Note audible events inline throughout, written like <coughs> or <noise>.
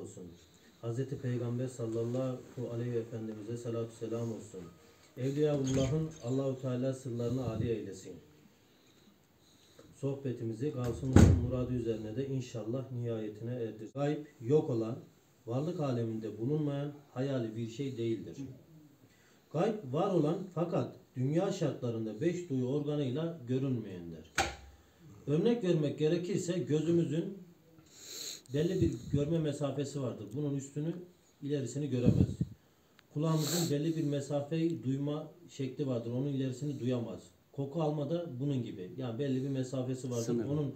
olsun. Hazreti Peygamber sallallahu aleyhi ve efendimize salatu selam olsun. Evliyaullah'ın Allahu Teala sırlarını âli eylesin. Sohbetimizi Gavsımızın muradı üzerine de inşallah nihayetine erdir. Gayb yok olan, varlık aleminde bulunmayan hayali bir şey değildir. Gayb var olan fakat dünya şartlarında beş duyu organıyla görünmeyendir. Örnek vermek gerekirse gözümüzün belli bir görme mesafesi vardır. Bunun üstünü ilerisini göremez. Kulağımızın belli bir mesafeyi duyma şekli vardır. Onun ilerisini duyamaz. Koku almada bunun gibi. Yani belli bir mesafesi vardır. Sınırlı. Onun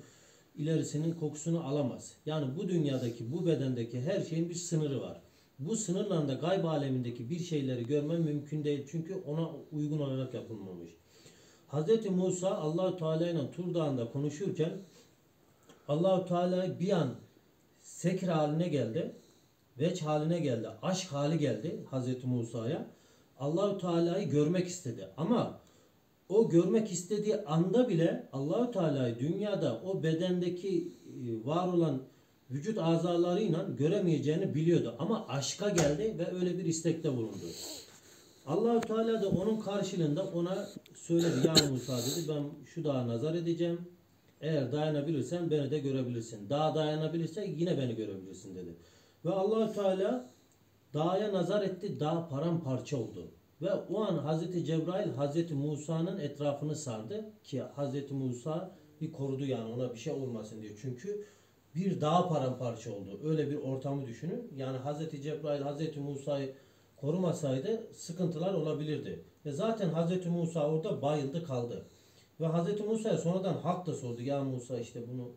ilerisinin kokusunu alamaz. Yani bu dünyadaki, bu bedendeki her şeyin bir sınırı var. Bu sınırlarında gayb alemindeki bir şeyleri görmen mümkün değil. Çünkü ona uygun olarak yapılmamış. Hz. Musa Allahu Teala ile Tur Dağı'nda konuşurken Allahu Teala bir an sekir haline geldi. Veç haline geldi. Aşk hali geldi Hazreti Musa'ya. Allahu Teala'yı görmek istedi. Ama o görmek istediği anda bile Allahu Teala'yı dünyada o bedendeki e, var olan vücut azalarıyla göremeyeceğini biliyordu. Ama aşka geldi ve öyle bir istekte bulundu. Allahu Teala da onun karşılığında ona söyledi ya Musa dedi ben şu dağa nazar edeceğim. Eğer dayanabilirsen beni de görebilirsin. Dağa dayanabilirse yine beni görebilirsin dedi. Ve Allahu Teala dağa nazar etti. Dağ paramparça oldu. Ve o an Hazreti Cebrail Hazreti Musa'nın etrafını sardı ki Hazreti Musa bir korudu yani ona bir şey olmasın diye. Çünkü bir dağ paramparça oldu. Öyle bir ortamı düşünün. Yani Hazreti Cebrail Hazreti Musa'yı korumasaydı sıkıntılar olabilirdi. Ve zaten Hazreti Musa orada bayıldı kaldı. Ve Hazreti Musa'ya sonradan hak da sordu. Ya Musa işte bunu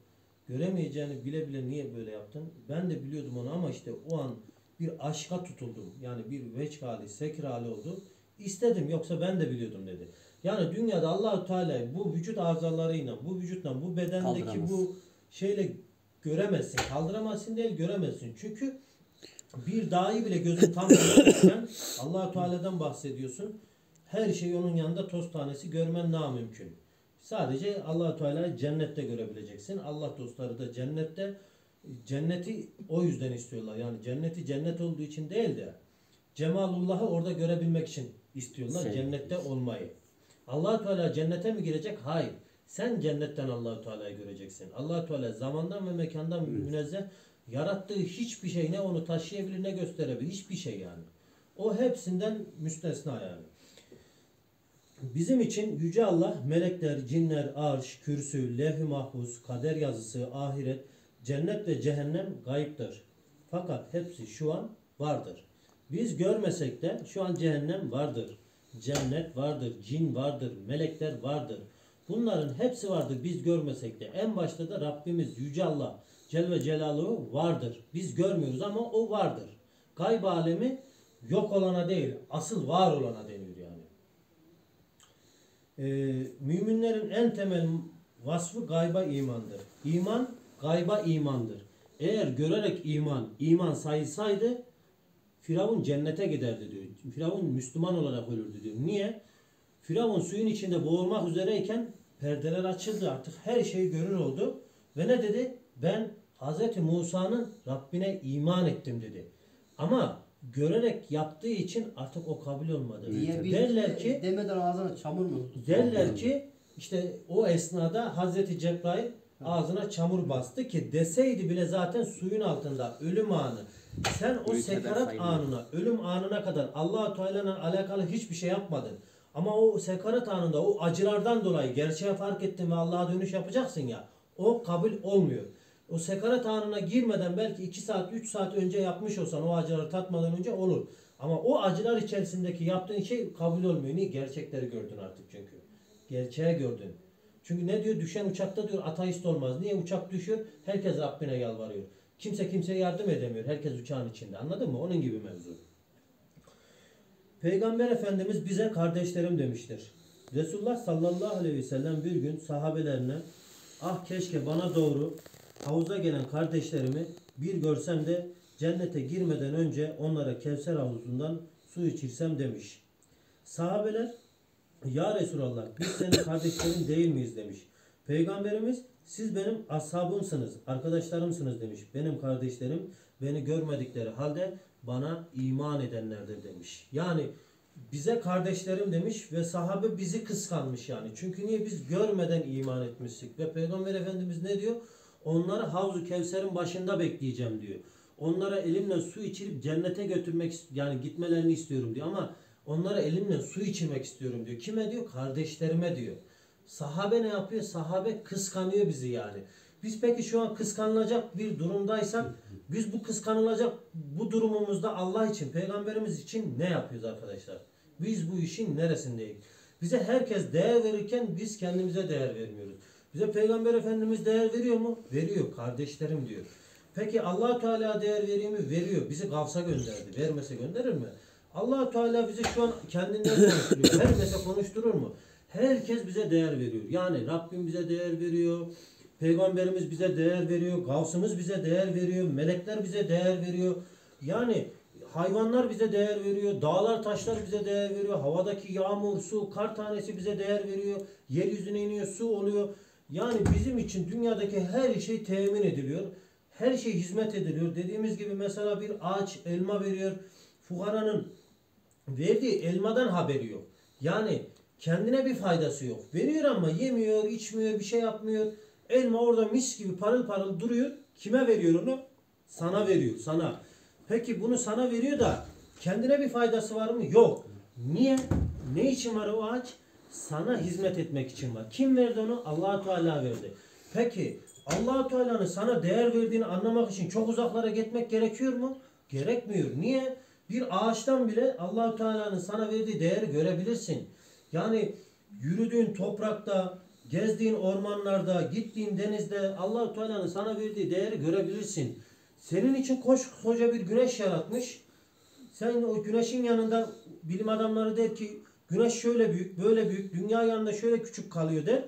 göremeyeceğini bile bile niye böyle yaptın? Ben de biliyordum onu ama işte o an bir aşka tutuldum. Yani bir veç hali, sekir hali oldu. İstedim yoksa ben de biliyordum dedi. Yani dünyada Allahu Teala bu vücut azalarıyla, bu vücutla, bu bedendeki Kaldıramaz. bu şeyle göremezsin. Kaldıramazsın değil göremezsin. Çünkü bir dahi bile gözün tam görmezken allah Teala'dan bahsediyorsun. Her şey onun yanında toz tanesi görmen namümkün. Sadece allah Teala'yı cennette görebileceksin. Allah dostları da cennette. Cenneti o yüzden istiyorlar. Yani cenneti cennet olduğu için değil de Cemalullah'ı orada görebilmek için istiyorlar. Sevgi. Cennette olmayı. allah Teala cennete mi girecek? Hayır. Sen cennetten allah Teala'yı göreceksin. allah Teala zamandan ve mekandan münezzeh yarattığı hiçbir şey ne onu taşıyabilir ne gösterebilir. Hiçbir şey yani. O hepsinden müstesna yani. Bizim için Yüce Allah melekler, cinler, arş, kürsü, levh-i mahfuz, kader yazısı, ahiret, cennet ve cehennem gayiptir. Fakat hepsi şu an vardır. Biz görmesek de şu an cehennem vardır. Cennet vardır, cin vardır, melekler vardır. Bunların hepsi vardır biz görmesek de. En başta da Rabbimiz Yüce Allah Celle Celaluhu vardır. Biz görmüyoruz ama o vardır. Gayb alemi yok olana değil, asıl var olana deniyor Ee, müminlerin en temel vasfı gayba imandır. İman gayba imandır. Eğer görerek iman, iman sayılsaydı Firavun cennete giderdi diyor. Firavun Müslüman olarak ölürdü diyor. Niye? Firavun suyun içinde boğulmak üzereyken perdeler açıldı. Artık her şey görür oldu. Ve ne dedi? Ben Hz. Musa'nın Rabbine iman ettim dedi. Ama görerek yaptığı için artık o kabul olmadı. Diye bir Derler ki demeden ağzına çamur mu? Derler ki işte o esnada Hazreti Cebrail ağzına çamur bastı ki deseydi bile zaten suyun altında ölüm anı. Sen o sekarat anına, ölüm anına kadar Allah-u Teala'yla alakalı hiçbir şey yapmadın. Ama o sekarat anında o acılardan dolayı gerçeğe fark ettin ve Allah'a dönüş yapacaksın ya. O kabul olmuyor. O sekarat anına girmeden belki 2 saat 3 saat önce yapmış olsan o acıları tatmadan önce olur. Ama o acılar içerisindeki yaptığın şey kabul olmuyor. Niye? Gerçekleri gördün artık çünkü. Gerçeği gördün. Çünkü ne diyor? Düşen uçakta diyor ateist olmaz. Niye? Uçak düşüyor. Herkes Rabbine yalvarıyor. Kimse kimseye yardım edemiyor. Herkes uçağın içinde. Anladın mı? Onun gibi mevzu. Peygamber Efendimiz bize kardeşlerim demiştir. Resulullah sallallahu aleyhi ve sellem bir gün sahabelerine ah keşke bana doğru havuza gelen kardeşlerimi bir görsem de cennete girmeden önce onlara Kevser havuzundan su içirsem demiş. Sahabeler ya Resulallah biz senin kardeşlerin değil miyiz demiş. Peygamberimiz siz benim ashabımsınız, arkadaşlarımsınız demiş. Benim kardeşlerim beni görmedikleri halde bana iman edenlerdir demiş. Yani bize kardeşlerim demiş ve sahabe bizi kıskanmış yani. Çünkü niye biz görmeden iman etmiştik ve Peygamber Efendimiz ne diyor? Onları Havzu Kevser'in başında bekleyeceğim diyor. Onlara elimle su içirip cennete götürmek yani gitmelerini istiyorum diyor ama onlara elimle su içirmek istiyorum diyor. Kime diyor? Kardeşlerime diyor. Sahabe ne yapıyor? Sahabe kıskanıyor bizi yani. Biz peki şu an kıskanılacak bir durumdaysak biz bu kıskanılacak bu durumumuzda Allah için, peygamberimiz için ne yapıyoruz arkadaşlar? Biz bu işin neresindeyiz? Bize herkes değer verirken biz kendimize değer vermiyoruz. Bize peygamber efendimiz değer veriyor mu? Veriyor. Kardeşlerim diyor. Peki allah Teala değer veriyor mu? Veriyor. Bizi Gavs'a gönderdi. Vermese gönderir mi? allah Teala bizi şu an kendinden konuşturuyor. Vermese konuşturur mu? Herkes bize değer veriyor. Yani Rabbim bize değer veriyor. Peygamberimiz bize değer veriyor. Gavsımız bize değer veriyor. Melekler bize değer veriyor. Yani hayvanlar bize değer veriyor. Dağlar taşlar bize değer veriyor. Havadaki yağmur, su, kar tanesi bize değer veriyor. Yeryüzüne iniyor, su oluyor. Yani bizim için dünyadaki her şey temin ediliyor. Her şey hizmet ediliyor. Dediğimiz gibi mesela bir ağaç elma veriyor. Fukaranın verdiği elmadan haberi yok. Yani kendine bir faydası yok. Veriyor ama yemiyor, içmiyor, bir şey yapmıyor. Elma orada mis gibi parıl parıl duruyor. Kime veriyor onu? Sana veriyor, sana. Peki bunu sana veriyor da kendine bir faydası var mı? Yok. Niye? Ne için var o ağaç? Sana hizmet etmek için var. Kim verdi onu? allah Teala verdi. Peki allah Teala'nın sana değer verdiğini anlamak için çok uzaklara gitmek gerekiyor mu? Gerekmiyor. Niye? Bir ağaçtan bile allah Teala'nın sana verdiği değeri görebilirsin. Yani yürüdüğün toprakta, gezdiğin ormanlarda, gittiğin denizde allah Teala'nın sana verdiği değeri görebilirsin. Senin için koskoca bir güneş yaratmış. Sen o güneşin yanında bilim adamları der ki güneş şöyle büyük, böyle büyük, dünya yanında şöyle küçük kalıyor der.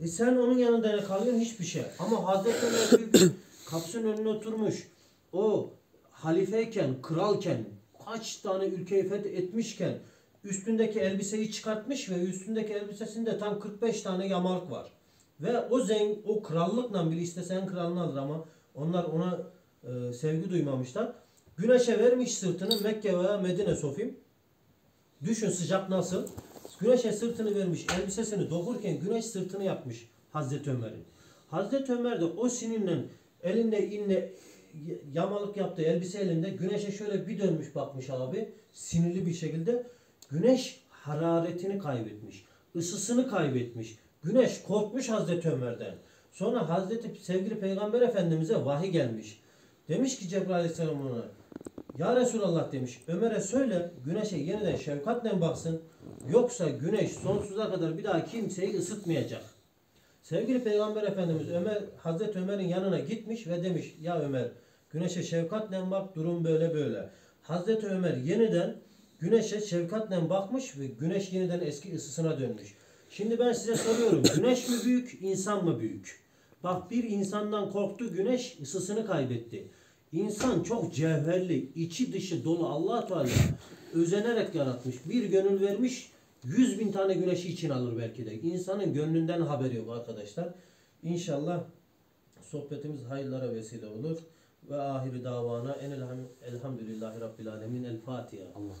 E sen onun yanında ne kalıyorsun? Hiçbir şey. Ama Hazreti Ömer <coughs> kapısının önüne oturmuş. O halifeyken, kralken, kaç tane ülkeyi fethetmişken üstündeki elbiseyi çıkartmış ve üstündeki elbisesinde tam 45 tane yamark var. Ve o zen, o krallıkla bile istesen kralını alır ama onlar ona e, sevgi duymamışlar. Güneşe vermiş sırtını Mekke veya Medine Sofim. Düşün sıcak nasıl? Güneşe sırtını vermiş, elbisesini dokurken güneş sırtını yapmış Hazreti Ömer'in. Hazreti Ömer de o sinirle elinde inle yamalık yaptığı elbise elinde güneşe şöyle bir dönmüş bakmış abi sinirli bir şekilde. Güneş hararetini kaybetmiş, ısısını kaybetmiş. Güneş korkmuş Hazreti Ömer'den. Sonra Hazreti sevgili Peygamber Efendimiz'e vahiy gelmiş. Demiş ki Cebrail Aleyhisselam ona ya Resulallah demiş Ömer'e söyle güneşe yeniden şefkatle baksın. Yoksa güneş sonsuza kadar bir daha kimseyi ısıtmayacak. Sevgili Peygamber Efendimiz Ömer Hazreti Ömer'in yanına gitmiş ve demiş ya Ömer güneşe şefkatle bak durum böyle böyle. Hazreti Ömer yeniden güneşe şefkatle bakmış ve güneş yeniden eski ısısına dönmüş. Şimdi ben size soruyorum <coughs> güneş mi büyük insan mı büyük? Bak bir insandan korktu güneş ısısını kaybetti. İnsan çok cevherli, içi dışı dolu allah Teala özenerek yaratmış. Bir gönül vermiş, yüz bin tane güneşi için alır belki de. İnsanın gönlünden haberi yok arkadaşlar. İnşallah sohbetimiz hayırlara vesile olur. Ve ahiri davana en elhamdülillahi rabbil alemin. El Fatiha. Allah